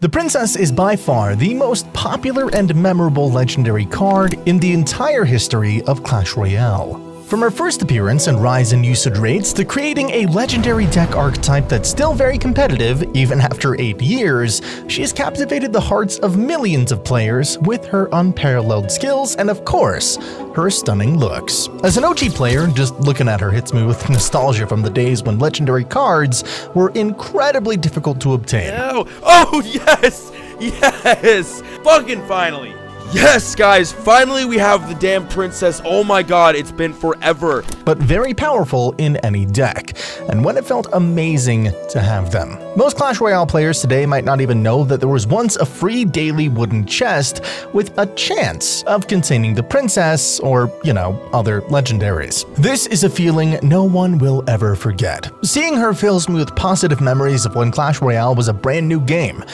The Princess is by far the most popular and memorable legendary card in the entire history of Clash Royale. From her first appearance and rise in usage rates to creating a legendary deck archetype that's still very competitive even after 8 years, she has captivated the hearts of millions of players with her unparalleled skills and of course, her stunning looks. As an OG player, just looking at her hits me with nostalgia from the days when legendary cards were incredibly difficult to obtain. Oh, oh yes! Yes! Fucking finally! Yes, guys, finally we have the damn princess. Oh my god, it's been forever. But very powerful in any deck, and when it felt amazing to have them. Most Clash Royale players today might not even know that there was once a free daily wooden chest with a chance of containing the princess or, you know, other legendaries. This is a feeling no one will ever forget. Seeing her fills me with positive memories of when Clash Royale was a brand new game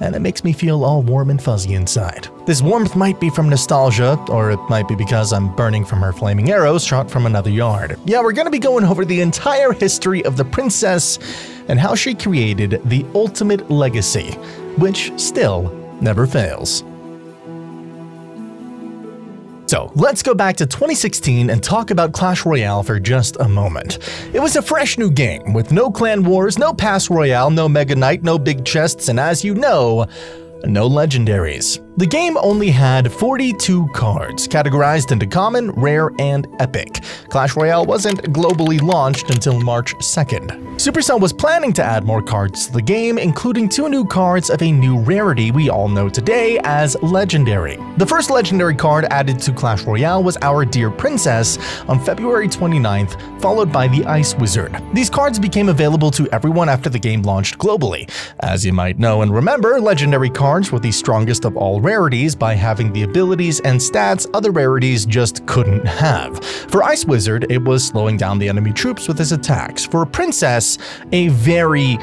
and it makes me feel all warm and fuzzy inside. This warmth might be from nostalgia, or it might be because I'm burning from her flaming arrows shot from another yard. Yeah, we're gonna be going over the entire history of the princess and how she created the ultimate legacy, which still never fails. So let's go back to 2016 and talk about Clash Royale for just a moment. It was a fresh new game with no clan wars, no pass royale, no mega knight, no big chests, and as you know, no legendaries. The game only had 42 cards, categorized into common, rare, and epic. Clash Royale wasn't globally launched until March 2nd. Supercell was planning to add more cards to the game, including two new cards of a new rarity we all know today as Legendary. The first Legendary card added to Clash Royale was Our Dear Princess on February 29th, followed by the Ice Wizard. These cards became available to everyone after the game launched globally. As you might know and remember, Legendary cards were the strongest of all rarities by having the abilities and stats other rarities just couldn't have. For Ice Wizard, it was slowing down the enemy troops with his attacks. For Princess, a very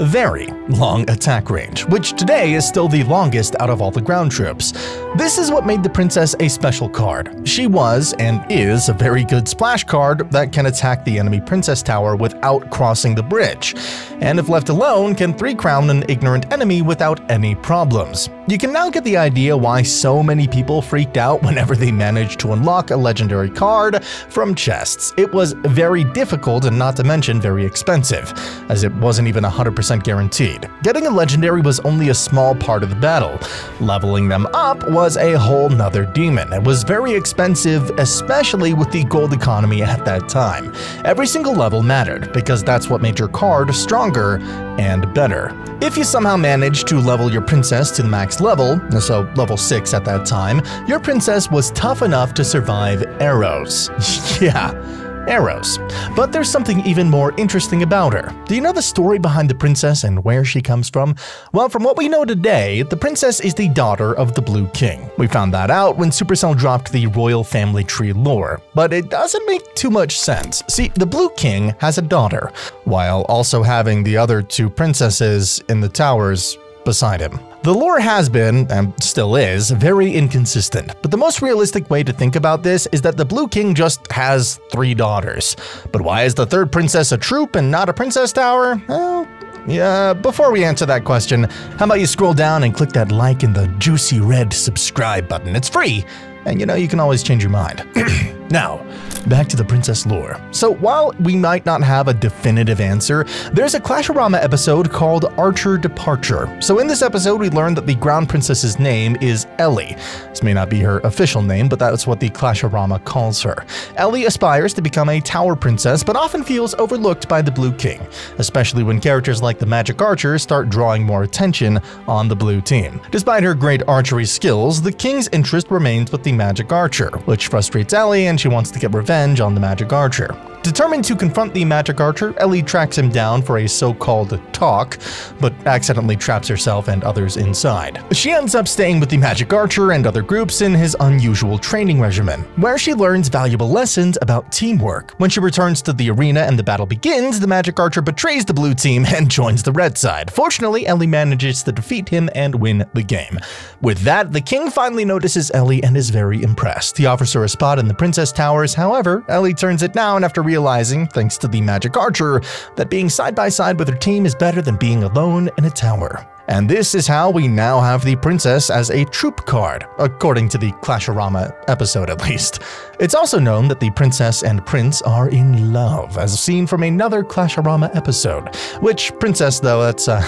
very long attack range, which today is still the longest out of all the ground troops. This is what made the princess a special card. She was, and is, a very good splash card that can attack the enemy princess tower without crossing the bridge, and if left alone can 3-crown an ignorant enemy without any problems. You can now get the idea why so many people freaked out whenever they managed to unlock a legendary card from chests. It was very difficult and not to mention very expensive, as it wasn't even 100% guaranteed. Getting a legendary was only a small part of the battle. Leveling them up was a whole nother demon. It was very expensive, especially with the gold economy at that time. Every single level mattered, because that's what made your card stronger and better. If you somehow managed to level your princess to the max level, so level 6 at that time, your princess was tough enough to survive arrows. yeah, arrows. But there's something even more interesting about her. Do you know the story behind the princess and where she comes from? Well, from what we know today, the princess is the daughter of the Blue King. We found that out when Supercell dropped the royal family tree lore, but it doesn't make too much sense. See, the Blue King has a daughter, while also having the other two princesses in the towers beside him. The lore has been, and still is, very inconsistent, but the most realistic way to think about this is that the Blue King just has three daughters. But why is the third princess a troop and not a princess tower? Well, yeah, before we answer that question, how about you scroll down and click that like and the juicy red subscribe button? It's free, and you know you can always change your mind. now, back to the princess lore. So while we might not have a definitive answer, there's a Clash-A-Rama episode called Archer Departure. So in this episode, we learn that the ground princess's name is Ellie. This may not be her official name, but that's what the Clash-A-Rama calls her. Ellie aspires to become a tower princess, but often feels overlooked by the Blue King, especially when characters like the Magic Archer start drawing more attention on the blue team. Despite her great archery skills, the king's interest remains with the Magic Archer, which frustrates Ellie and she wants to get revenge on the Magic Archer. Determined to confront the Magic Archer, Ellie tracks him down for a so-called talk, but accidentally traps herself and others inside. She ends up staying with the Magic Archer and other groups in his unusual training regimen, where she learns valuable lessons about teamwork. When she returns to the arena and the battle begins, the Magic Archer betrays the blue team and joins the red side. Fortunately, Ellie manages to defeat him and win the game. With that, the king finally notices Ellie and is very impressed. He offers her a spot in the Princess Towers, however, Ellie turns it down after realizing, thanks to the Magic Archer, that being side by side with her team is better than being alone in a tower. And this is how we now have the princess as a troop card, according to the Clash-A-Rama episode at least. It's also known that the princess and prince are in love, as seen from another Clash-A-Rama episode. Which princess, though, that's, uh,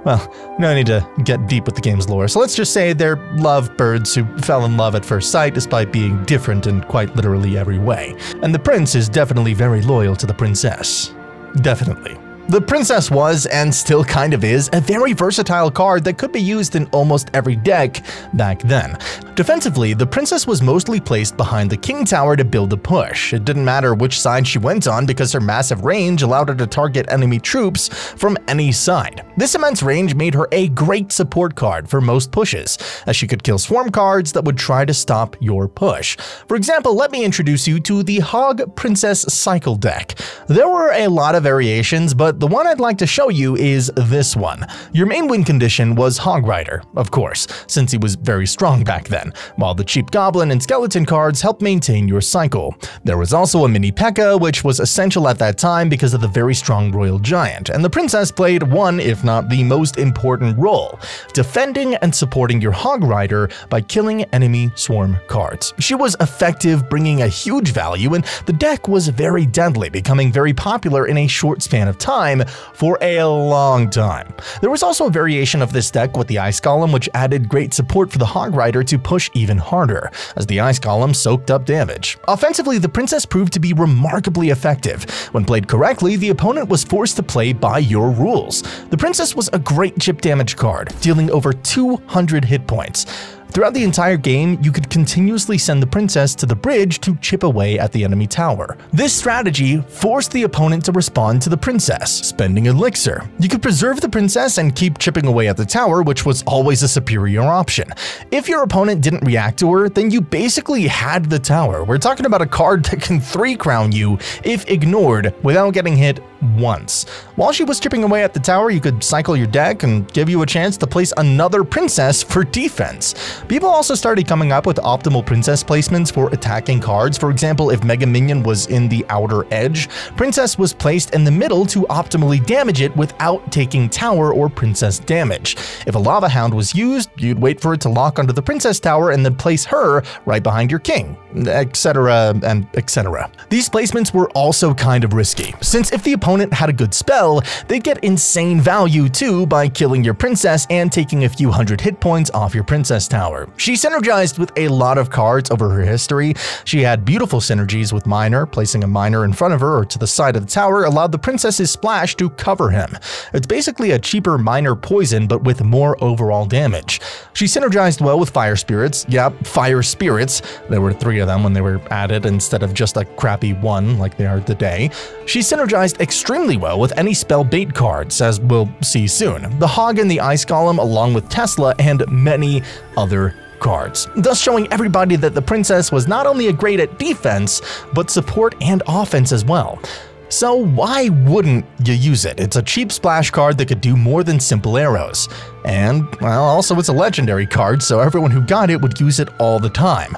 well, no need to get deep with the game's lore, so let's just say they're love birds who fell in love at first sight despite being different in quite literally every way. And the prince is definitely very loyal to the princess. Definitely. The Princess was, and still kind of is, a very versatile card that could be used in almost every deck back then. Defensively, the Princess was mostly placed behind the King Tower to build a push. It didn't matter which side she went on because her massive range allowed her to target enemy troops from any side. This immense range made her a great support card for most pushes, as she could kill swarm cards that would try to stop your push. For example, let me introduce you to the Hog Princess Cycle deck. There were a lot of variations, but the one I'd like to show you is this one. Your main win condition was Hog Rider, of course, since he was very strong back then, while the cheap Goblin and Skeleton cards helped maintain your cycle. There was also a mini P.E.K.K.A, which was essential at that time because of the very strong Royal Giant, and the Princess played one, if not the most important role, defending and supporting your Hog Rider by killing enemy swarm cards. She was effective, bringing a huge value, and the deck was very deadly, becoming very popular in a short span of time time for a long time. There was also a variation of this deck with the Ice Golem which added great support for the Hog Rider to push even harder, as the Ice Golem soaked up damage. Offensively, the Princess proved to be remarkably effective. When played correctly, the opponent was forced to play by your rules. The Princess was a great chip damage card, dealing over 200 hit points. Throughout the entire game, you could continuously send the princess to the bridge to chip away at the enemy tower. This strategy forced the opponent to respond to the princess, spending elixir. You could preserve the princess and keep chipping away at the tower, which was always a superior option. If your opponent didn't react to her, then you basically had the tower. We're talking about a card that can 3 crown you if ignored without getting hit once. While she was chipping away at the tower, you could cycle your deck and give you a chance to place another princess for defense. People also started coming up with optimal princess placements for attacking cards. For example, if Mega Minion was in the outer edge, princess was placed in the middle to optimally damage it without taking tower or princess damage. If a lava hound was used, you'd wait for it to lock onto the princess tower and then place her right behind your king, etc. and etc. These placements were also kind of risky, since if the opponent had a good spell, they'd get insane value too by killing your princess and taking a few hundred hit points off your princess tower. She synergized with a lot of cards over her history. She had beautiful synergies with Miner, placing a Miner in front of her or to the side of the tower allowed the princess's splash to cover him. It's basically a cheaper Miner poison but with more overall damage. She synergized well with Fire Spirits. Yep, Fire Spirits. There were three of them when they were added instead of just a crappy one like they are today. She synergized extremely well with any spell bait cards, as we'll see soon. The Hog and the Ice Golem along with Tesla and many other cards, thus showing everybody that the princess was not only a great at defense, but support and offense as well. So why wouldn't you use it? It's a cheap splash card that could do more than simple arrows. And, well, also it's a legendary card, so everyone who got it would use it all the time.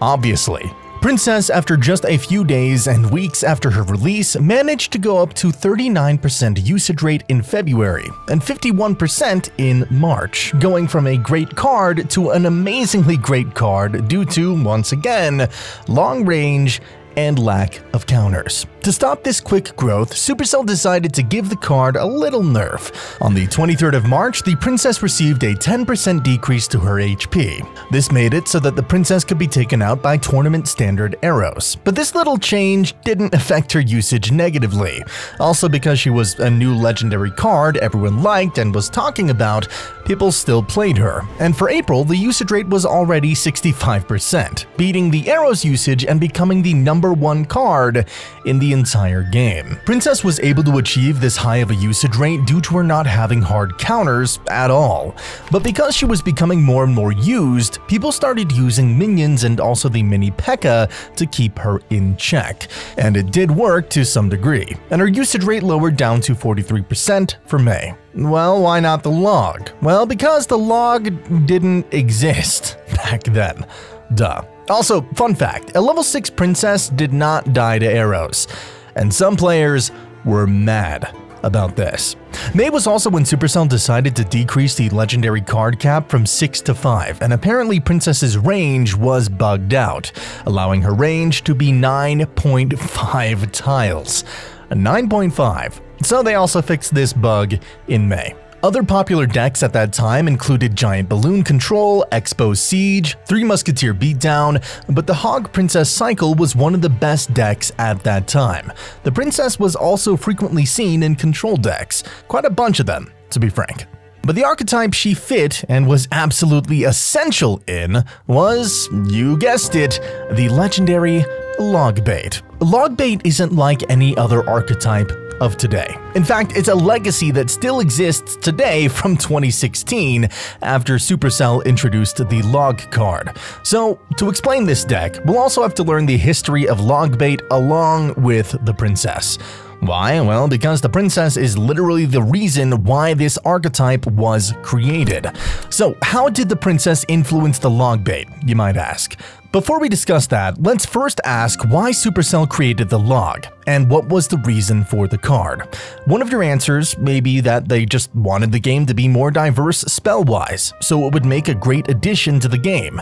Obviously. Princess, after just a few days and weeks after her release, managed to go up to 39% usage rate in February and 51% in March, going from a great card to an amazingly great card due to, once again, long range and lack of counters. To stop this quick growth, Supercell decided to give the card a little nerf. On the 23rd of March, the princess received a 10% decrease to her HP. This made it so that the princess could be taken out by tournament standard arrows. But this little change didn't affect her usage negatively. Also because she was a new legendary card everyone liked and was talking about, people still played her. And for April, the usage rate was already 65%, beating the arrows usage and becoming the number one card in the entire game. Princess was able to achieve this high of a usage rate due to her not having hard counters at all. But because she was becoming more and more used, people started using minions and also the mini P.E.K.K.A to keep her in check. And it did work to some degree, and her usage rate lowered down to 43% for May. Well, why not the log? Well, because the log didn't exist back then. Duh. Also, fun fact, a level 6 princess did not die to arrows, and some players were mad. about this. May was also when Supercell decided to decrease the legendary card cap from 6 to 5, and apparently Princess's range was bugged out, allowing her range to be 9.5 tiles. 9.5. So they also fixed this bug in May. Other popular decks at that time included Giant Balloon Control, X-Bow Siege, Three Musketeer Beatdown, but the Hog Princess cycle was one of the best decks at that time. The princess was also frequently seen in control decks, quite a bunch of them, to be frank. But the archetype she fit and was absolutely essential in was, you guessed it, the legendary Logbait. Logbait isn't like any other archetype of today. In fact, it's a legacy that still exists today from 2016 after Supercell introduced the Log card. So, to explain this deck, we'll also have to learn the history of Logbait along with the Princess. Why? Well, because the princess is literally the reason why this archetype was created. So, how did the princess influence the logbait, you might ask? Before we discuss that, let's first ask why Supercell created the log, and what was the reason for the card. One of your answers may be that they just wanted the game to be more diverse spell-wise, so it would make a great addition to the game.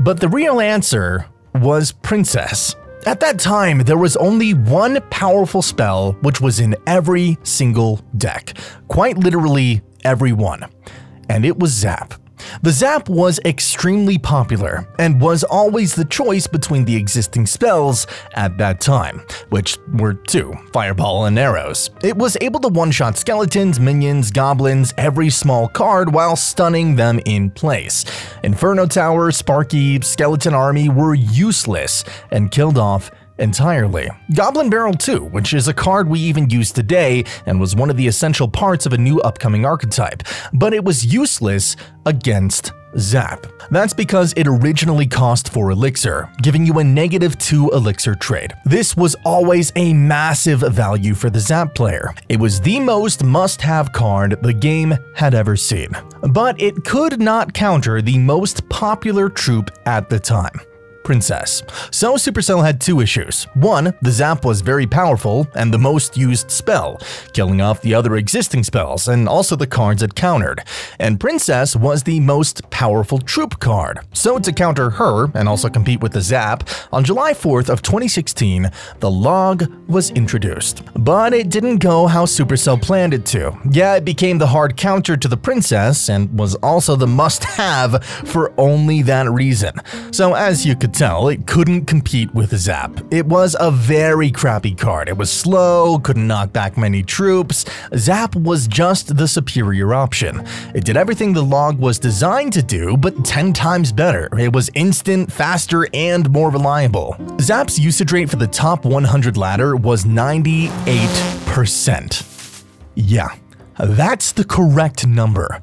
But the real answer was Princess. At that time, there was only one powerful spell which was in every single deck, quite literally every one, and it was Zap. The Zap was extremely popular and was always the choice between the existing spells at that time, which were two, Fireball and Arrows. It was able to one-shot skeletons, minions, goblins, every small card while stunning them in place. Inferno Tower, Sparky, Skeleton Army were useless and killed off entirely. Goblin Barrel 2, which is a card we even use today and was one of the essential parts of a new upcoming archetype, but it was useless against Zap. That's because it originally cost 4 Elixir, giving you a negative 2 Elixir trade. This was always a massive value for the Zap player. It was the most must-have card the game had ever seen. But it could not counter the most popular troop at the time. Princess. So Supercell had two issues. One, the Zap was very powerful and the most used spell, killing off the other existing spells and also the cards it countered. And Princess was the most powerful troop card. So to counter her and also compete with the Zap, on July 4th of 2016, the Log was introduced. But it didn't go how Supercell planned it to. Yeah, it became the hard counter to the Princess and was also the must-have for only that reason. So as you could tell, it couldn't compete with Zap. It was a very crappy card. It was slow, couldn't knock back many troops. Zap was just the superior option. It did everything the log was designed to do, but 10 times better. It was instant, faster, and more reliable. Zap's usage rate for the top 100 ladder was 98%. Yeah, that's the correct number.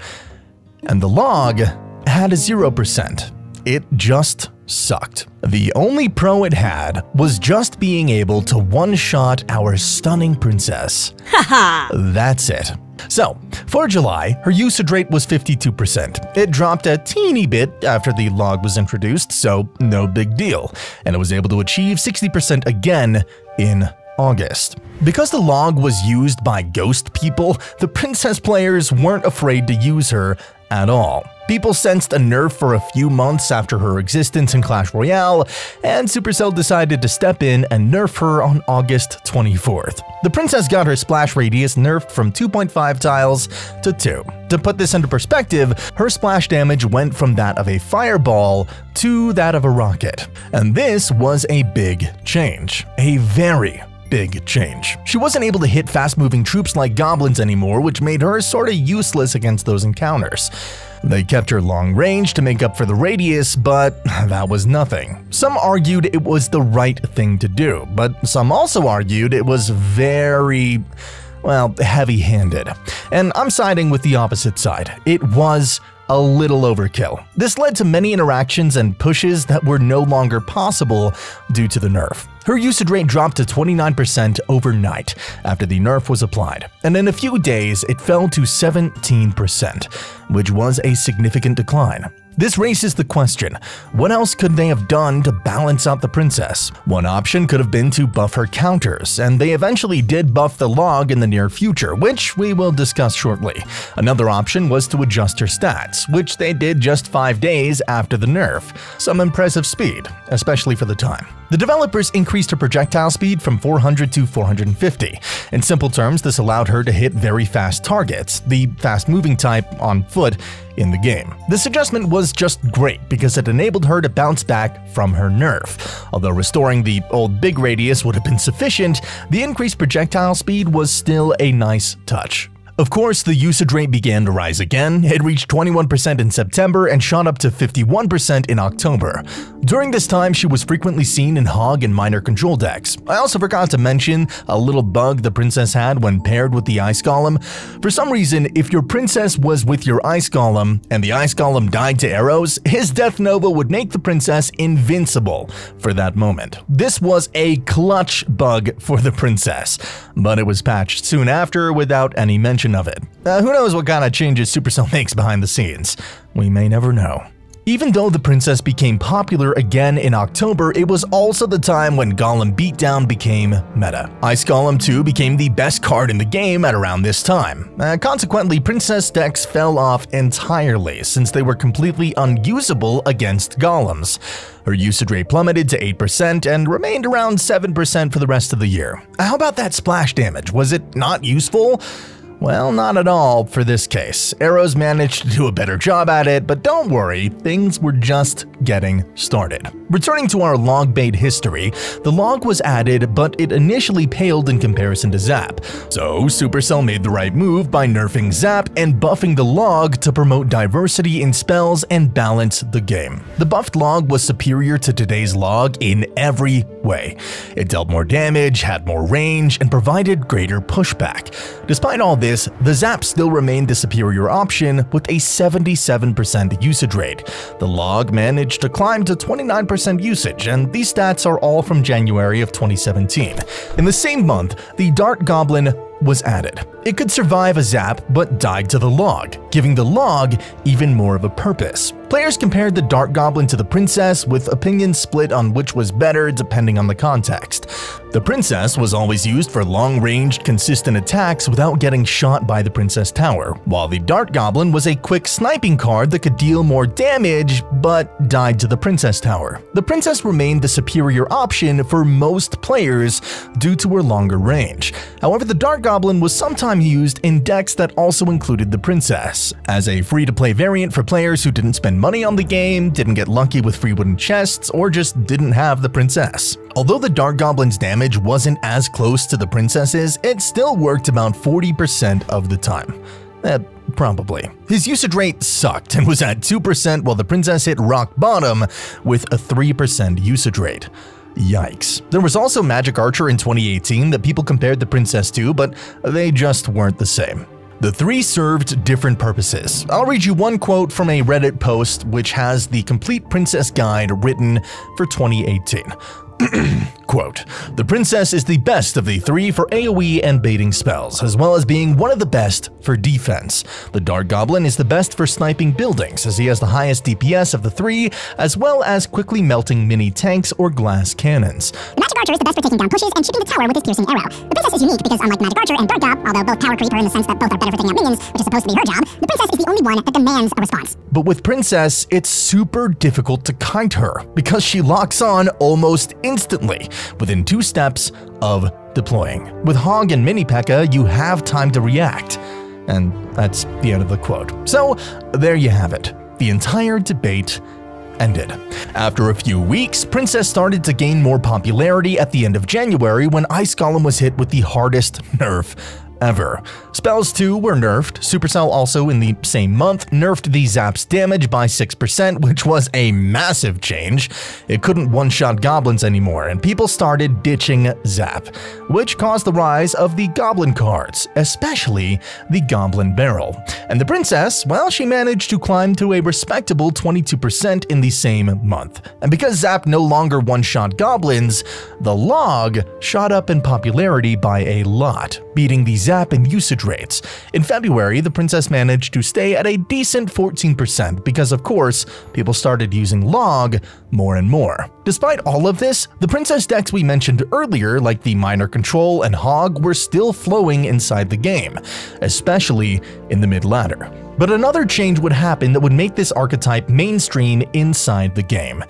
And the log had a 0%. It just sucked. The only pro it had was just being able to one-shot our stunning princess. Haha! That's it. So, for July, her usage rate was 52%. It dropped a teeny bit after the log was introduced, so no big deal, and it was able to achieve 60% again in August. Because the log was used by ghost people, the princess players weren't afraid to use her at all. People sensed a nerf for a few months after her existence in Clash Royale, and Supercell decided to step in and nerf her on August 24th. The princess got her splash radius nerfed from 2.5 tiles to 2. To put this into perspective, her splash damage went from that of a fireball to that of a rocket. And this was a big change. A very big change. She wasn't able to hit fast-moving troops like goblins anymore, which made her sorta useless against those encounters. They kept her long range to make up for the radius, but that was nothing. Some argued it was the right thing to do, but some also argued it was very, well, heavy-handed. And I'm siding with the opposite side. It was a little overkill. This led to many interactions and pushes that were no longer possible due to the nerf. Her usage rate dropped to 29% overnight after the nerf was applied, and in a few days it fell to 17%, which was a significant decline. This raises the question, what else could they have done to balance out the princess? One option could have been to buff her counters, and they eventually did buff the log in the near future, which we will discuss shortly. Another option was to adjust her stats, which they did just 5 days after the nerf. Some impressive speed, especially for the time. The developers increased her projectile speed from 400 to 450. In simple terms, this allowed her to hit very fast targets, the fast-moving type on foot in the game. This adjustment was just great because it enabled her to bounce back from her nerf. Although restoring the old big radius would have been sufficient, the increased projectile speed was still a nice touch. Of course, the usage rate began to rise again. It reached 21% in September and shot up to 51% in October. During this time, she was frequently seen in Hog and Miner control decks. I also forgot to mention a little bug the princess had when paired with the Ice Golem. For some reason, if your princess was with your Ice Golem and the Ice Golem died to arrows, his Death Nova would make the princess invincible for that moment. This was a clutch bug for the princess, but it was patched soon after without any mention of it. Uh, who knows what kind of changes Supercell makes behind the scenes? We may never know. Even though the princess became popular again in October, it was also the time when Golem Beatdown became meta. Ice Golem 2 became the best card in the game at around this time. Uh, consequently, princess decks fell off entirely since they were completely unusable against golems. Her usage rate plummeted to 8% and remained around 7% for the rest of the year. How about that splash damage? Was it not useful? Well, not at all for this case. Arrows managed to do a better job at it, but don't worry, things were just getting started. Returning to our log bait history, the log was added, but it initially paled in comparison to Zap. So Supercell made the right move by nerfing Zap and buffing the log to promote diversity in spells and balance the game. The buffed log was superior to today's log in every way. It dealt more damage, had more range, and provided greater pushback. Despite all this, the Zap still remained the superior option with a 77% usage rate. The log managed to climb to 29% usage, and these stats are all from January of 2017. In the same month, the Dart Goblin was added. It could survive a zap but died to the log, giving the log even more of a purpose. Players compared the Dart Goblin to the Princess, with opinions split on which was better depending on the context. The Princess was always used for long-ranged, consistent attacks without getting shot by the Princess Tower, while the Dart Goblin was a quick sniping card that could deal more damage but died to the Princess Tower. The Princess remained the superior option for most players due to her longer range. However, the Dart Goblin was sometimes used in decks that also included the Princess, as a free-to-play variant for players who didn't spend money on the game, didn't get lucky with free wooden chests, or just didn't have the Princess. Although the Dart Goblin's damage wasn't as close to the Princess's, it still worked about 40% of the time. Eh, probably. His usage rate sucked and was at 2% while the Princess hit rock bottom with a 3% usage rate. Yikes. There was also Magic Archer in 2018 that people compared the Princess to, but they just weren't the same. The three served different purposes. I'll read you one quote from a Reddit post which has the complete princess guide written for 2018. Quote, The princess is the best of the three for AoE and baiting spells, as well as being one of the best for defense. The Dart Goblin is the best for sniping buildings, as he has the highest DPS of the three, as well as quickly melting mini tanks or glass cannons. The Magic Archer is the best for taking down pushes and shooting the tower with his piercing arrow. The Princess is unique because unlike Magic Archer and Dart Gob, although both tower Creeper in the sense that both are better for taking out minions, which is supposed to be her job, the Princess is the only one that demands a response. But with Princess, it's super difficult to kite her, because she locks on almost instantly, within two steps of deploying. With Hog and Mini P.E.K.K.A, you have time to react. And that's the end of the quote. So, there you have it. The entire debate ended. After a few weeks, Princess started to gain more popularity at the end of January when Ice Golem was hit with the hardest nerf ever. Spells too were nerfed. Supercell also in the same month nerfed the Zap's damage by 6%, which was a massive change. It couldn't one-shot goblins anymore, and people started ditching Zap, which caused the rise of the goblin cards, especially the Goblin Barrel. And the princess, well, she managed to climb to a respectable 22% in the same month. And because Zap no longer one-shot goblins, the log shot up in popularity by a lot, beating the zap and usage rates. In February, the princess managed to stay at a decent 14% because, of course, people started using log more and more. Despite all of this, the princess decks we mentioned earlier, like the Miner Control and Hog, were still flowing inside the game, especially in the mid-ladder. But another change would happen that would make this archetype mainstream inside the game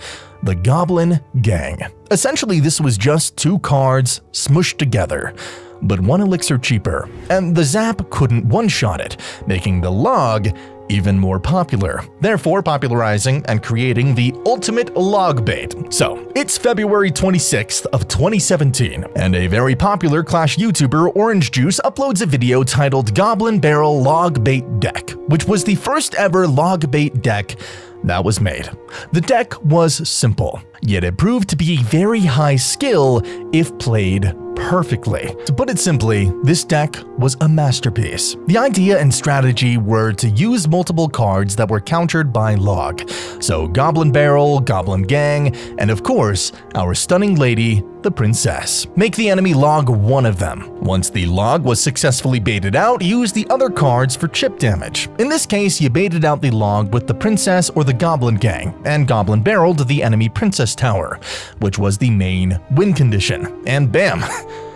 the Goblin Gang. Essentially, this was just two cards smushed together, but one elixir cheaper, and the Zap couldn't one-shot it, making the Log even more popular, therefore popularizing and creating the ultimate log bait. So, it's February 26th of 2017, and a very popular Clash YouTuber, Orange Juice, uploads a video titled Goblin Barrel Log Bait Deck, which was the first ever log bait deck that was made. The deck was simple, yet it proved to be very high skill if played perfectly. To put it simply, this deck was a masterpiece. The idea and strategy were to use multiple cards that were countered by log. So Goblin Barrel, Goblin Gang, and of course, our stunning lady, the princess. Make the enemy log one of them. Once the log was successfully baited out, use the other cards for chip damage. In this case, you baited out the log with the princess or the goblin gang, and goblin barreled the enemy princess tower, which was the main win condition. And bam!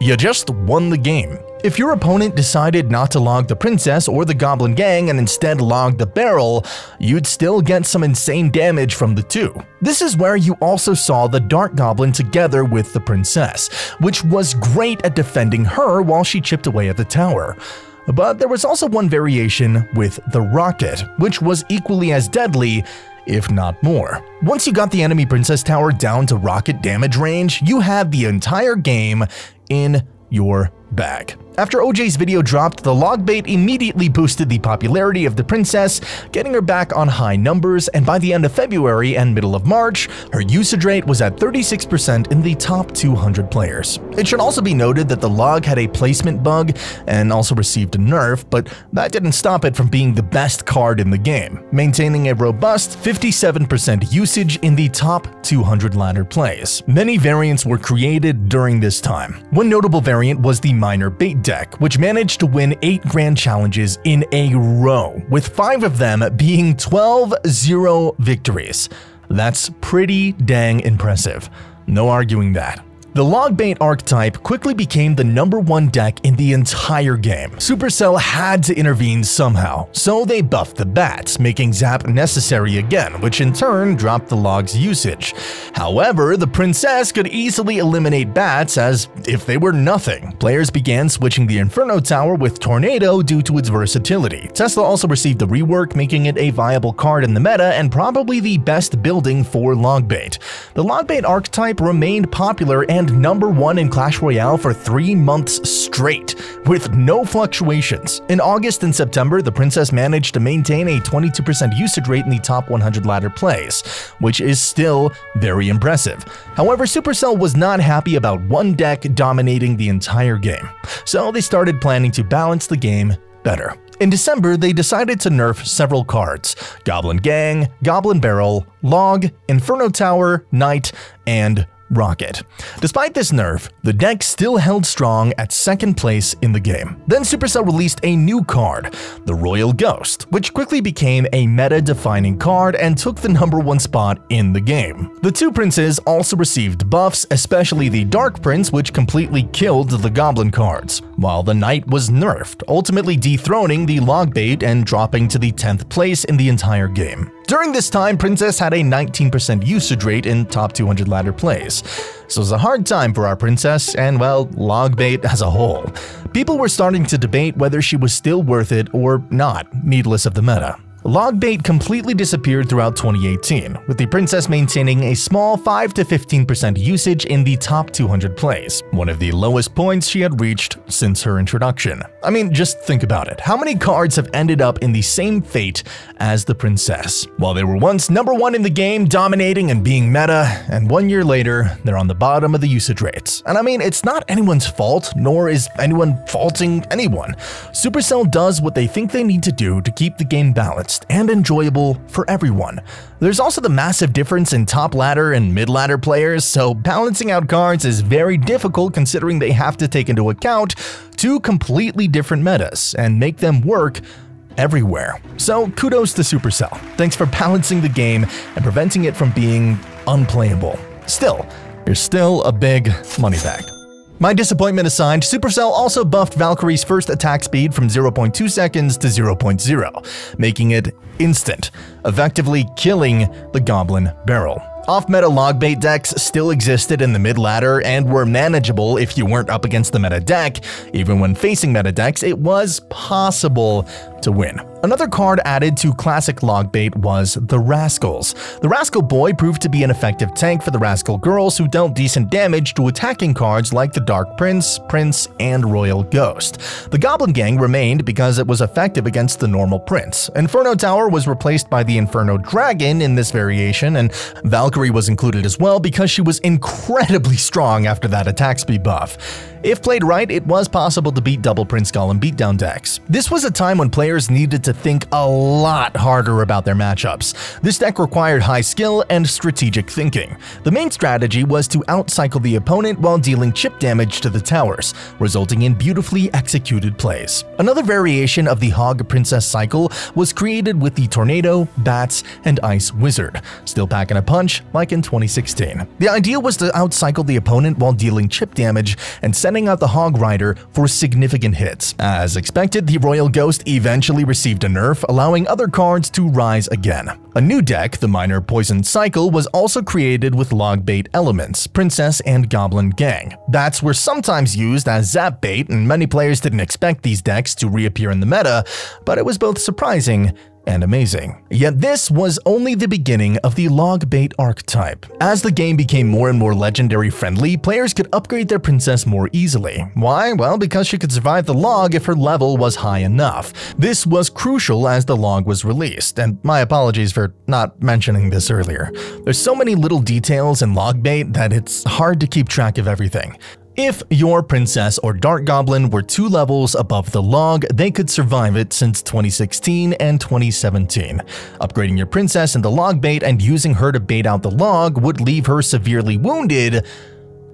You just won the game. If your opponent decided not to log the princess or the goblin gang and instead logged the barrel, you'd still get some insane damage from the two. This is where you also saw the dart goblin together with the princess, which was great at defending her while she chipped away at the tower. But there was also one variation with the rocket, which was equally as deadly if not more. Once you got the enemy Princess Tower down to rocket damage range, you had the entire game in your bag. After OJ's video dropped, the log bait immediately boosted the popularity of the princess, getting her back on high numbers, and by the end of February and middle of March, her usage rate was at 36% in the top 200 players. It should also be noted that the log had a placement bug and also received a nerf, but that didn't stop it from being the best card in the game, maintaining a robust 57% usage in the top 200 ladder plays. Many variants were created during this time. One notable variant was the Miner Bait deck, which managed to win 8 grand challenges in a row, with 5 of them being 12-0 victories. That's pretty dang impressive. No arguing that. The Logbait archetype quickly became the number one deck in the entire game. Supercell had to intervene somehow, so they buffed the bats, making Zap necessary again, which in turn dropped the log's usage. However, the princess could easily eliminate bats as if they were nothing. Players began switching the Inferno Tower with Tornado due to its versatility. Tesla also received a rework, making it a viable card in the meta and probably the best building for Logbait. The Logbait archetype remained popular and number one in Clash Royale for three months straight, with no fluctuations. In August and September, the Princess managed to maintain a 22% usage rate in the top 100 ladder plays, which is still very impressive. However, Supercell was not happy about one deck dominating the entire game, so they started planning to balance the game better. In December, they decided to nerf several cards Goblin Gang, Goblin Barrel, Log, Inferno Tower, Knight, and Rocket. Despite this nerf, the deck still held strong at second place in the game. Then Supercell released a new card, the Royal Ghost, which quickly became a meta-defining card and took the number one spot in the game. The two princes also received buffs, especially the Dark Prince, which completely killed the Goblin cards, while the Knight was nerfed, ultimately dethroning the Logbait and dropping to the 10th place in the entire game. During this time, Princess had a 19% usage rate in top 200 ladder plays. So it was a hard time for our princess and, well, Logbait as a whole. People were starting to debate whether she was still worth it or not, needless of the meta. Logbait completely disappeared throughout 2018, with the princess maintaining a small 5-15% usage in the top 200 plays, one of the lowest points she had reached since her introduction. I mean, just think about it. How many cards have ended up in the same fate as the princess? While they were once number one in the game, dominating and being meta, and one year later, they're on the bottom of the usage rates. And I mean, it's not anyone's fault, nor is anyone faulting anyone. Supercell does what they think they need to do to keep the game balanced balanced and enjoyable for everyone. There's also the massive difference in top ladder and mid ladder players, so balancing out cards is very difficult considering they have to take into account two completely different metas and make them work everywhere. So kudos to Supercell. Thanks for balancing the game and preventing it from being unplayable. Still, you're still a big money bag. My disappointment aside, Supercell also buffed Valkyrie's first attack speed from 0.2 seconds to 0.0, making it instant, effectively killing the Goblin Barrel. Off-meta logbait decks still existed in the mid-ladder and were manageable if you weren't up against the meta deck. Even when facing meta decks, it was possible to win. Another card added to classic logbait was the Rascals. The Rascal Boy proved to be an effective tank for the Rascal Girls who dealt decent damage to attacking cards like the Dark Prince, Prince, and Royal Ghost. The Goblin Gang remained because it was effective against the normal Prince. Inferno Tower was replaced by the Inferno Dragon in this variation, and Valkyrie was included as well because she was incredibly strong after that attack speed buff. If played right, it was possible to beat double Prince Golem beatdown decks. This was a time when players needed to think a lot harder about their matchups. This deck required high skill and strategic thinking. The main strategy was to outcycle the opponent while dealing chip damage to the towers, resulting in beautifully executed plays. Another variation of the Hog Princess cycle was created with the Tornado, Bats, and Ice Wizard, still packing a punch like in 2016. The idea was to outcycle the opponent while dealing chip damage and sending out the Hog Rider for significant hits. As expected, the Royal Ghost eventually received a nerf, allowing other cards to rise again. A new deck, the Miner Poison Cycle, was also created with log bait elements, Princess and Goblin Gang. Bats were sometimes used as zap bait, and many players didn't expect these decks to reappear in the meta, but it was both surprising and amazing. Yet this was only the beginning of the log bait archetype. As the game became more and more legendary friendly, players could upgrade their princess more easily. Why? Well, because she could survive the log if her level was high enough. This was crucial as the log was released, and my apologies for not mentioning this earlier. There's so many little details in log bait that it's hard to keep track of everything. If your princess or dart goblin were two levels above the log, they could survive it since 2016 and 2017. Upgrading your princess in the log bait and using her to bait out the log would leave her severely wounded,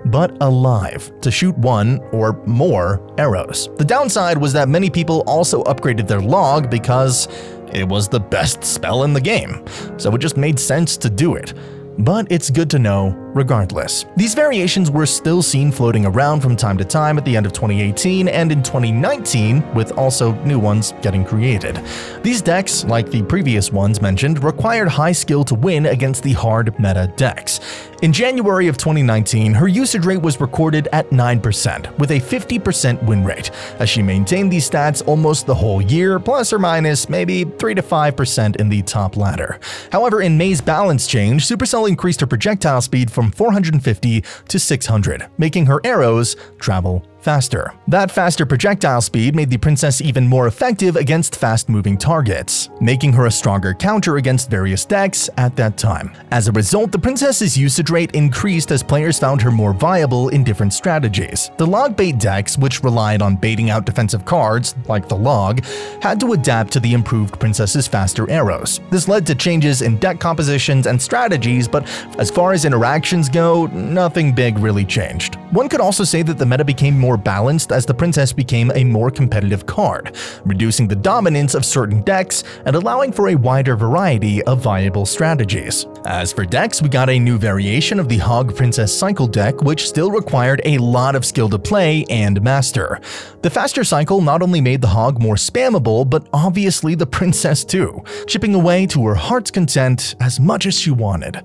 but alive to shoot one or more arrows. The downside was that many people also upgraded their log because it was the best spell in the game, so it just made sense to do it but it's good to know regardless. These variations were still seen floating around from time to time at the end of 2018 and in 2019, with also new ones getting created. These decks, like the previous ones mentioned, required high skill to win against the hard meta decks. In January of 2019, her usage rate was recorded at 9%, with a 50% win rate, as she maintained these stats almost the whole year, plus or minus maybe 3 to 5% in the top ladder. However, in May's balance change, Supercell increased her projectile speed from 450 to 600, making her arrows travel faster. That faster projectile speed made the princess even more effective against fast-moving targets, making her a stronger counter against various decks at that time. As a result, the princess's usage rate increased as players found her more viable in different strategies. The log bait decks, which relied on baiting out defensive cards, like the log, had to adapt to the improved princess's faster arrows. This led to changes in deck compositions and strategies, but as far as interactions go, nothing big really changed. One could also say that the meta became more more balanced as the princess became a more competitive card, reducing the dominance of certain decks and allowing for a wider variety of viable strategies. As for decks, we got a new variation of the Hog Princess Cycle deck, which still required a lot of skill to play and master. The faster cycle not only made the Hog more spammable, but obviously the princess too, chipping away to her heart's content as much as she wanted.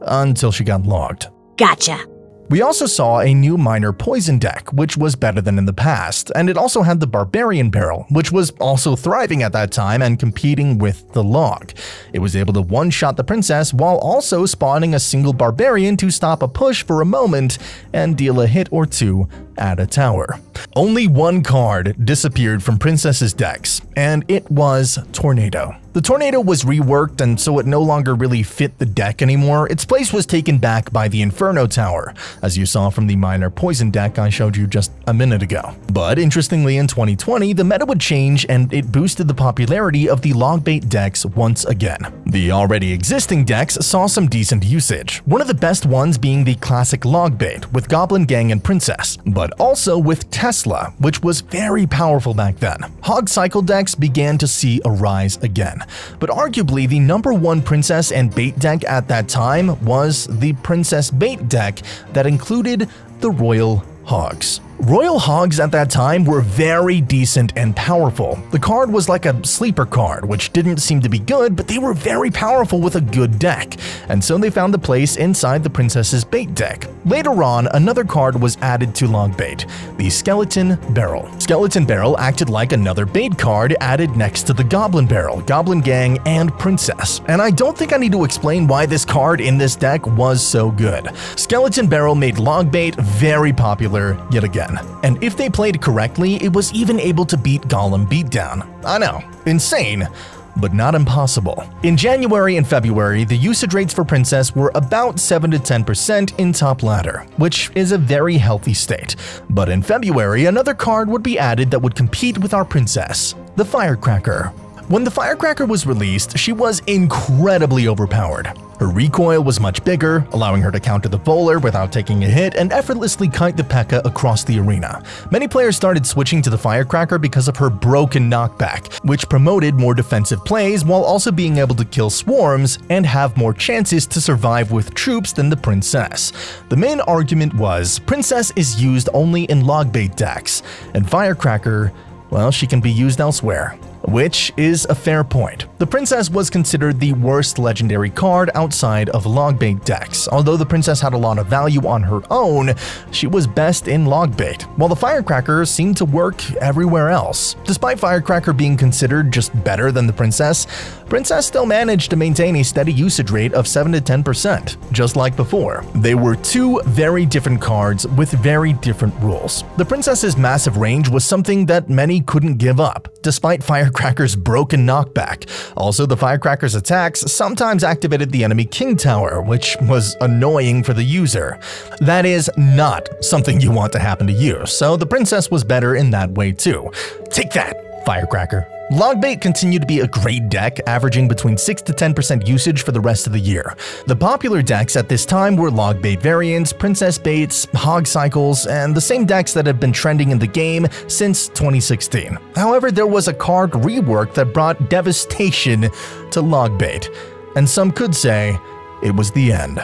Until she got logged. Gotcha. We also saw a new Miner poison deck, which was better than in the past, and it also had the Barbarian Barrel, which was also thriving at that time and competing with the Log. It was able to one-shot the princess while also spawning a single Barbarian to stop a push for a moment and deal a hit or two add a tower. Only one card disappeared from Princess's decks, and it was Tornado. The Tornado was reworked and so it no longer really fit the deck anymore, its place was taken back by the Inferno Tower, as you saw from the Miner poison deck I showed you just a minute ago. But interestingly in 2020, the meta would change and it boosted the popularity of the Logbait decks once again. The already existing decks saw some decent usage, one of the best ones being the classic Logbait with Goblin Gang and Princess, but also with Tesla, which was very powerful back then. Hog Cycle decks began to see a rise again but arguably the number one princess and bait deck at that time was the princess bait deck that included the royal hogs. Royal Hogs at that time were very decent and powerful. The card was like a sleeper card, which didn't seem to be good, but they were very powerful with a good deck, and so they found a place inside the Princess's Bait deck. Later on, another card was added to Logbait, the Skeleton Barrel. Skeleton Barrel acted like another bait card added next to the Goblin Barrel, Goblin Gang, and Princess, and I don't think I need to explain why this card in this deck was so good. Skeleton Barrel made Logbait very popular yet again again. And if they played correctly, it was even able to beat Golem Beatdown. I know, insane, but not impossible. In January and February, the usage rates for Princess were about 7 to 10% in top ladder, which is a very healthy state. But in February, another card would be added that would compete with our Princess, the Firecracker. When the Firecracker was released, she was incredibly overpowered. Her recoil was much bigger, allowing her to counter the bowler without taking a hit and effortlessly kite the P.E.K.K.A. across the arena. Many players started switching to the Firecracker because of her broken knockback, which promoted more defensive plays while also being able to kill swarms and have more chances to survive with troops than the Princess. The main argument was Princess is used only in logbait decks, and Firecracker, well, she can be used elsewhere which is a fair point. The princess was considered the worst legendary card outside of logbait decks. Although the princess had a lot of value on her own, she was best in logbait, while the firecracker seemed to work everywhere else. Despite firecracker being considered just better than the princess, princess still managed to maintain a steady usage rate of 7 to 10%, just like before. They were two very different cards with very different rules. The princess's massive range was something that many couldn't give up, despite firecracker Firecracker's broken knockback. Also, the Firecracker's attacks sometimes activated the enemy King Tower, which was annoying for the user. That is not something you want to happen to you, so the Princess was better in that way too. Take that, Firecracker. Logbait continued to be a great deck, averaging between 6 to 10% usage for the rest of the year. The popular decks at this time were Logbait variants, Princess Baits, Hog Cycles, and the same decks that had been trending in the game since 2016. However, there was a card rework that brought devastation to Logbait, and some could say it was the end.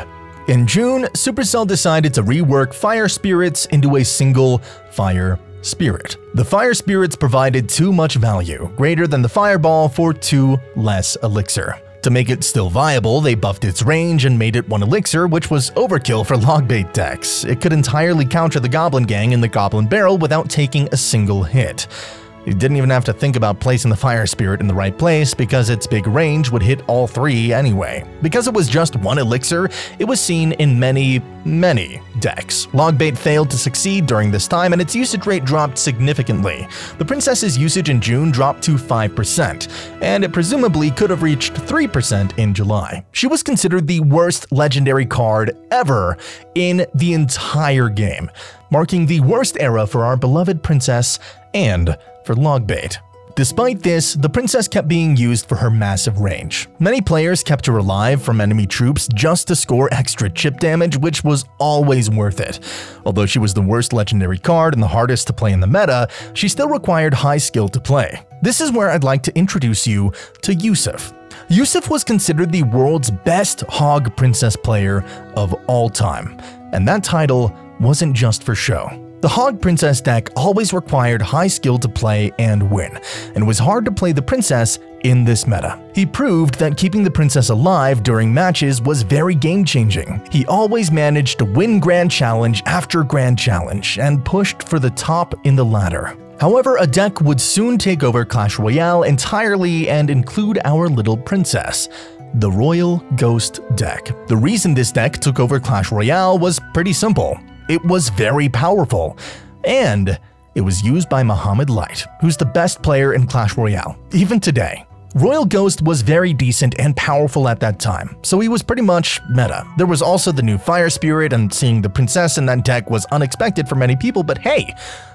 In June, Supercell decided to rework Fire Spirits into a single Fire Spirit. The Fire Spirits provided too much value, greater than the Fireball for two less elixir. To make it still viable, they buffed its range and made it one elixir, which was overkill for logbait decks. It could entirely counter the Goblin Gang in the Goblin Barrel without taking a single hit. You didn't even have to think about placing the Fire Spirit in the right place because its big range would hit all three anyway. Because it was just one elixir, it was seen in many, many decks. Logbait failed to succeed during this time and its usage rate dropped significantly. The Princess's usage in June dropped to 5%, and it presumably could have reached 3% in July. She was considered the worst legendary card ever in the entire game, marking the worst era for our beloved princess and for logbait. Despite this, the princess kept being used for her massive range. Many players kept her alive from enemy troops just to score extra chip damage, which was always worth it. Although she was the worst legendary card and the hardest to play in the meta, she still required high skill to play. This is where I'd like to introduce you to Yusuf. Yusuf was considered the world's best Hog Princess player of all time, and that title wasn't just for show. The Hog Princess deck always required high skill to play and win, and was hard to play the princess in this meta. He proved that keeping the princess alive during matches was very game-changing. He always managed to win Grand Challenge after Grand Challenge and pushed for the top in the ladder. However, a deck would soon take over Clash Royale entirely and include our little princess the Royal Ghost deck. The reason this deck took over Clash Royale was pretty simple. It was very powerful. And it was used by Mohamed Light, who's the best player in Clash Royale, even today. Royal Ghost was very decent and powerful at that time, so he was pretty much meta. There was also the new Fire Spirit, and seeing the Princess in that deck was unexpected for many people, but hey,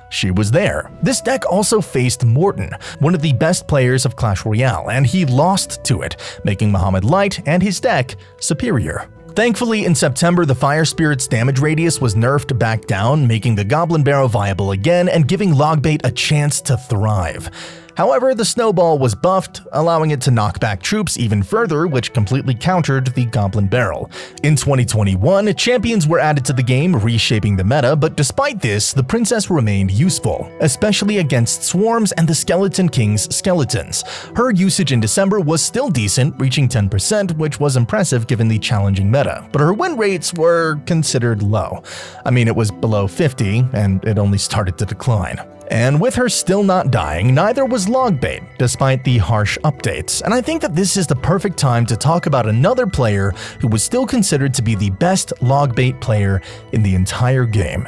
she was there. This deck also faced Morten, one of the best players of Clash Royale, and he lost to it, making Mohamed Light and his deck superior. Thankfully, in September, the Fire Spirit's damage radius was nerfed back down, making the Goblin Barrel viable again and giving Logbait a chance to thrive. However, the snowball was buffed, allowing it to knock back troops even further, which completely countered the Goblin Barrel. In 2021, champions were added to the game, reshaping the meta, but despite this, the princess remained useful, especially against swarms and the Skeleton King's skeletons. Her usage in December was still decent, reaching 10%, which was impressive given the challenging meta, but her win rates were considered low. I mean, it was below 50, and it only started to decline. And with her still not dying, neither was Logbait, despite the harsh updates. And I think that this is the perfect time to talk about another player who was still considered to be the best Logbait player in the entire game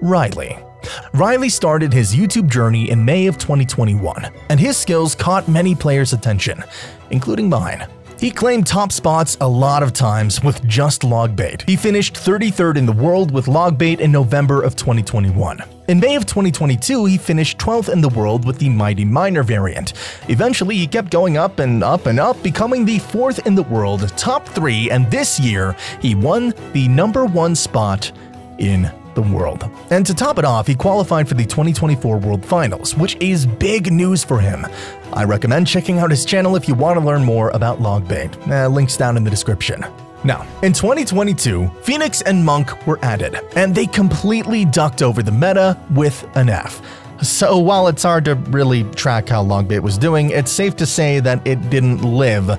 Ryley. Ryley started his YouTube journey in May of 2021, and his skills caught many players' attention, including mine. He claimed top spots a lot of times with just Logbait. He finished 33rd in the world with Logbait in November of 2021. In May of 2022, he finished 12th in the world with the Mighty Miner variant. Eventually, he kept going up and up and up, becoming the 4th in the world, top 3, and this year, he won the number 1 spot in the world. And to top it off, he qualified for the 2024 World Finals, which is big news for him. I recommend checking out his channel if you want to learn more about Logbait. Uh, links down in the description. Now, in 2022, Phoenix and Monk were added, and they completely ducked over the meta with an F. So while it's hard to really track how Logbait was doing, it's safe to say that it didn't live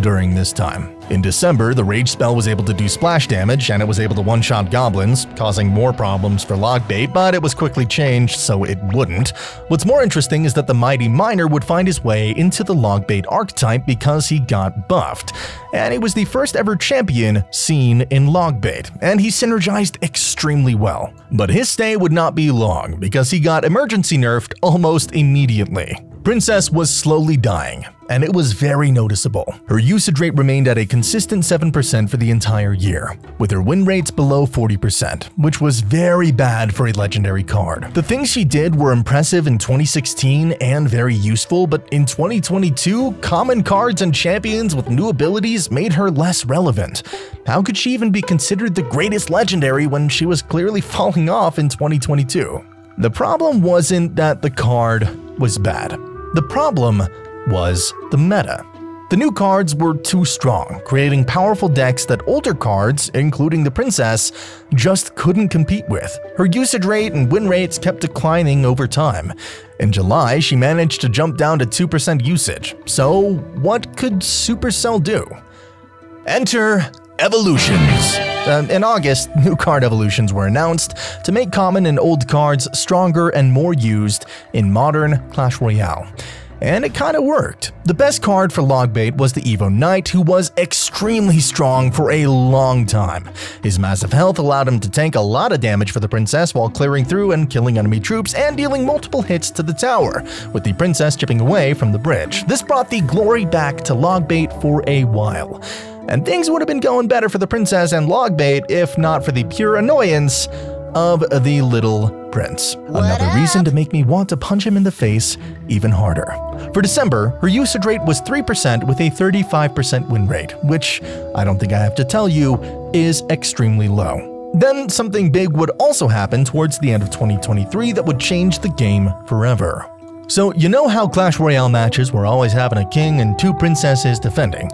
during this time. In December, the Rage spell was able to do splash damage, and it was able to one-shot goblins, causing more problems for Logbait, but it was quickly changed so it wouldn't. What's more interesting is that the Mighty Miner would find his way into the Logbait archetype because he got buffed, and he was the first ever champion seen in Logbait, and he synergized extremely well. But his stay would not be long, because he got emergency nerfed almost immediately. Princess was slowly dying, and it was very noticeable. Her usage rate remained at a consistent 7% for the entire year, with her win rates below 40%, which was very bad for a legendary card. The things she did were impressive in 2016 and very useful, but in 2022, common cards and champions with new abilities made her less relevant. How could she even be considered the greatest legendary when she was clearly falling off in 2022? The problem wasn't that the card was bad. The problem was the meta. The new cards were too strong, creating powerful decks that older cards, including the Princess, just couldn't compete with. Her usage rate and win rates kept declining over time. In July, she managed to jump down to 2% usage. So, what could Supercell do? Enter Evolutions. Uh, in August, new card evolutions were announced to make common and old cards stronger and more used in modern Clash Royale. And it kinda worked. The best card for Logbait was the Evo Knight, who was extremely strong for a long time. His massive health allowed him to tank a lot of damage for the princess while clearing through and killing enemy troops and dealing multiple hits to the tower, with the princess chipping away from the bridge. This brought the glory back to Logbait for a while and things would have been going better for the princess and Logbait if not for the pure annoyance of the little prince. Another reason to make me want to punch him in the face even harder. For December, her usage rate was 3% with a 35% win rate, which I don't think I have to tell you is extremely low. Then something big would also happen towards the end of 2023 that would change the game forever. So, you know how Clash Royale matches were always having a king and two princesses defending?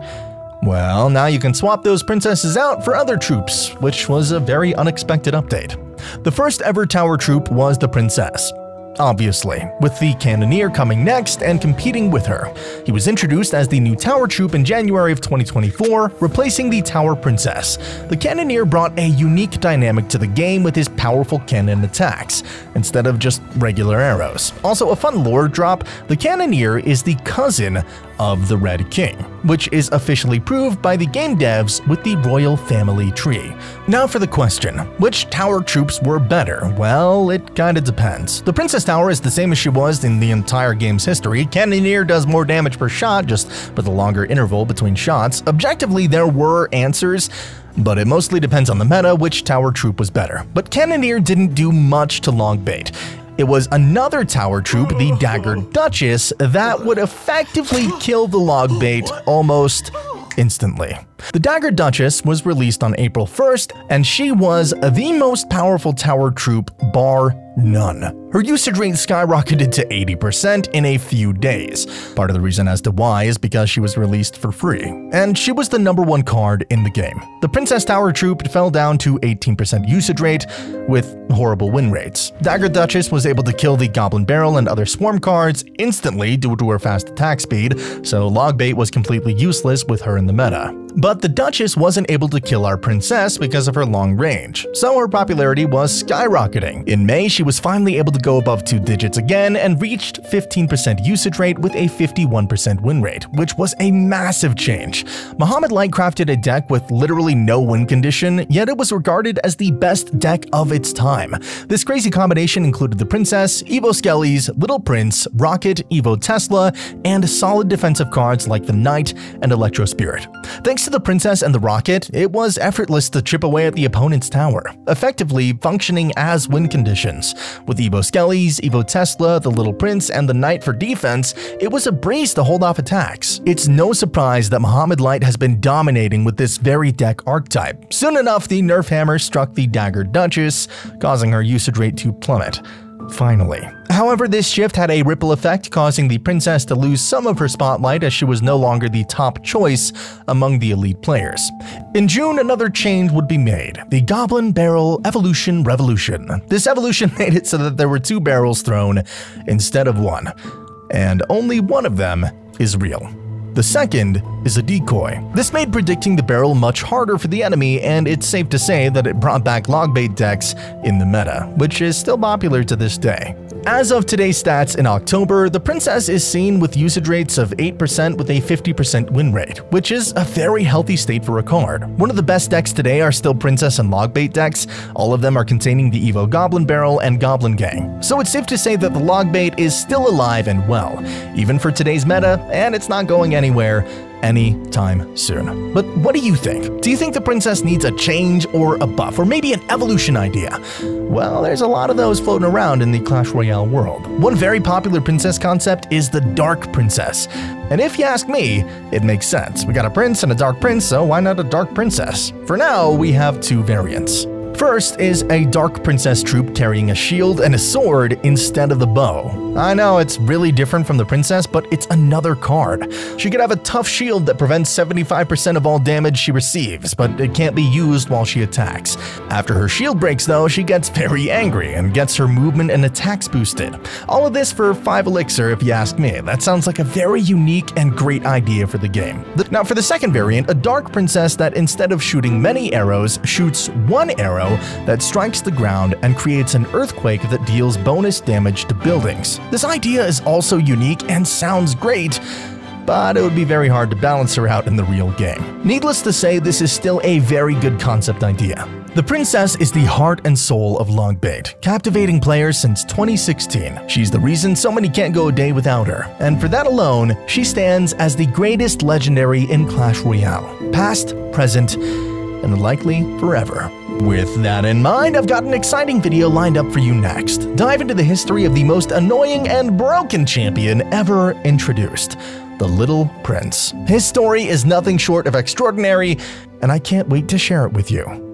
Well, now you can swap those princesses out for other troops, which was a very unexpected update. The first ever tower troop was the princess. Obviously, with the Cannoneer coming next and competing with her. He was introduced as the new Tower Troop in January of 2024, replacing the Tower Princess. The Cannoneer brought a unique dynamic to the game with his powerful cannon attacks, instead of just regular arrows. Also, a fun lore drop, the Cannoneer is the cousin of the Red King, which is officially proved by the game devs with the royal family tree. Now for the question, which tower troops were better? Well, it kinda depends. The Princess Tower is the same as she was in the entire game's history. Cannoneer does more damage per shot, just with a longer interval between shots. Objectively, there were answers, but it mostly depends on the meta which tower troop was better. But Cannoneer didn't do much to Logbait. It was another tower troop, the Dagger Duchess, that would effectively kill the Logbait almost instantly. The Dagger Duchess was released on April 1st, and she was the most powerful tower troop bar none. Her usage rate skyrocketed to 80% in a few days. Part of the reason as to why is because she was released for free, and she was the number one card in the game. The Princess Tower Troop fell down to 18% usage rate, with horrible win rates. Dagger Duchess was able to kill the Goblin Barrel and other swarm cards instantly due to her fast attack speed, so Logbait was completely useless with her in the meta. But the Duchess wasn't able to kill our princess because of her long range, so her popularity was skyrocketing. In May, she was finally able to go above two digits again and reached 15% usage rate with a 51% win rate, which was a massive change. Mohamed Light crafted a deck with literally no win condition, yet it was regarded as the best deck of its time. This crazy combination included the Princess, Evo Skellies, Little Prince, Rocket, Evo Tesla, and solid defensive cards like the Knight and Electro Spirit. Thanks to the Princess and the Rocket, it was effortless to chip away at the opponent's tower, effectively functioning as win conditions. With Evo Skellies, Evo Tesla, the Little Prince, and the Knight for defense, it was a breeze to hold off attacks. It's no surprise that Mohamed Light has been dominating with this very deck archetype. Soon enough, the Nerf hammer struck the Dagger Duchess, causing her usage rate to plummet finally. However, this shift had a ripple effect, causing the princess to lose some of her spotlight as she was no longer the top choice among the elite players. In June, another change would be made the Goblin Barrel Evolution Revolution. This evolution made it so that there were two barrels thrown instead of one, and only one of them is real. The second is a decoy. This made predicting the barrel much harder for the enemy, and it's safe to say that it brought back logbait decks in the meta, which is still popular to this day. As of today's stats in October, the Princess is seen with usage rates of 8% with a 50% win rate, which is a very healthy state for a card. One of the best decks today are still Princess and Logbait decks, all of them are containing the Evo Goblin Barrel and Goblin Gang, so it's safe to say that the Logbait is still alive and well, even for today's meta, and it's not going anywhere anytime soon. But what do you think? Do you think the princess needs a change or a buff, or maybe an evolution idea? Well, there's a lot of those floating around in the Clash Royale world. One very popular princess concept is the Dark Princess. And if you ask me, it makes sense. We got a prince and a dark prince, so why not a dark princess? For now, we have two variants. First is a Dark Princess troop carrying a shield and a sword instead of the bow. I know it's really different from the princess, but it's another card. She could have a tough shield that prevents 75% of all damage she receives, but it can't be used while she attacks. After her shield breaks though, she gets very angry and gets her movement and attacks boosted. All of this for 5 elixir if you ask me. That sounds like a very unique and great idea for the game. Now for the second variant, a Dark Princess that instead of shooting many arrows, shoots one arrow that strikes the ground and creates an earthquake that deals bonus damage to buildings. This idea is also unique and sounds great, but it would be very hard to balance her out in the real game. Needless to say, this is still a very good concept idea. The princess is the heart and soul of Logbait, captivating players since 2016. She's the reason so many can't go a day without her, and for that alone, she stands as the greatest legendary in Clash Royale, past, present, and likely forever. With that in mind, I've got an exciting video lined up for you next. Dive into the history of the most annoying and broken champion ever introduced, the Little Prince. His story is nothing short of extraordinary, and I can't wait to share it with you.